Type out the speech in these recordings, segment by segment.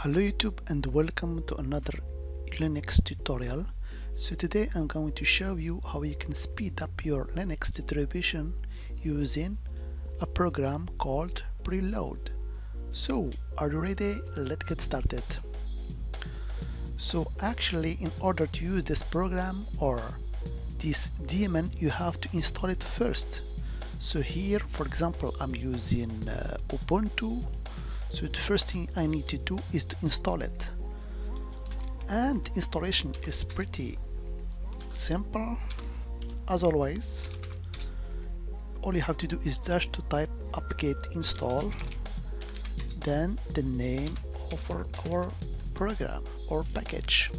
Hello YouTube and welcome to another Linux tutorial. So today I'm going to show you how you can speed up your Linux distribution using a program called Preload. So are you ready? Let's get started. So actually in order to use this program or this daemon you have to install it first. So here for example I'm using uh, Ubuntu so the first thing I need to do is to install it. And installation is pretty simple. As always all you have to do is just to type apt-get install then the name of our, our program or package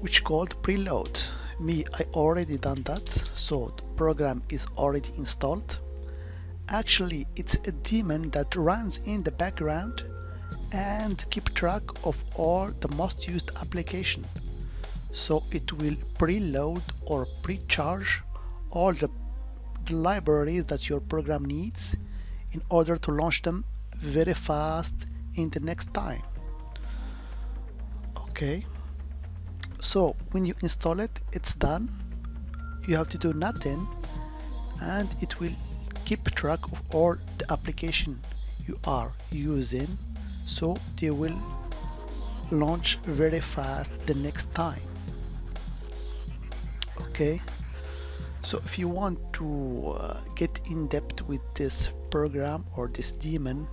which called preload. Me I already done that so the program is already installed Actually, it's a daemon that runs in the background and keep track of all the most used application. So it will preload or pre-charge all the, the libraries that your program needs in order to launch them very fast in the next time. Okay, so when you install it, it's done. You have to do nothing and it will keep track of all the application you are using so they will launch very fast the next time. Okay? So if you want to uh, get in depth with this program or this daemon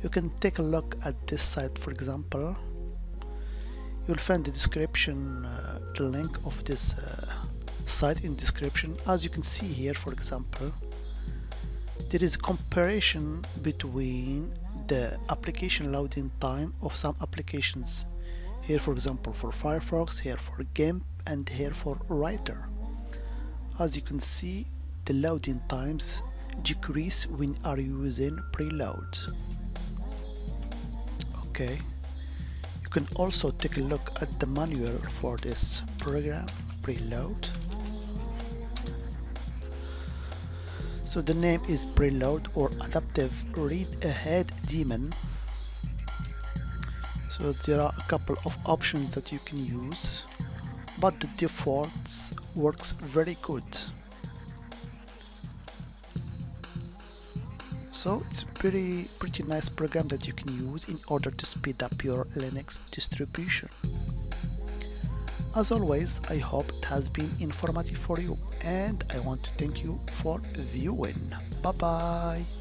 you can take a look at this site for example. You'll find the description uh, the link of this uh, site in description. As you can see here for example there is a comparison between the application loading time of some applications. Here for example for Firefox here for GIMP and here for Writer. As you can see the loading times decrease when are using preload. Okay. You can also take a look at the manual for this program preload So the name is preload or adaptive read ahead daemon. So there are a couple of options that you can use, but the defaults works very good. So it's a pretty pretty nice program that you can use in order to speed up your Linux distribution. As always, I hope it has been informative for you and I want to thank you for viewing. Bye bye.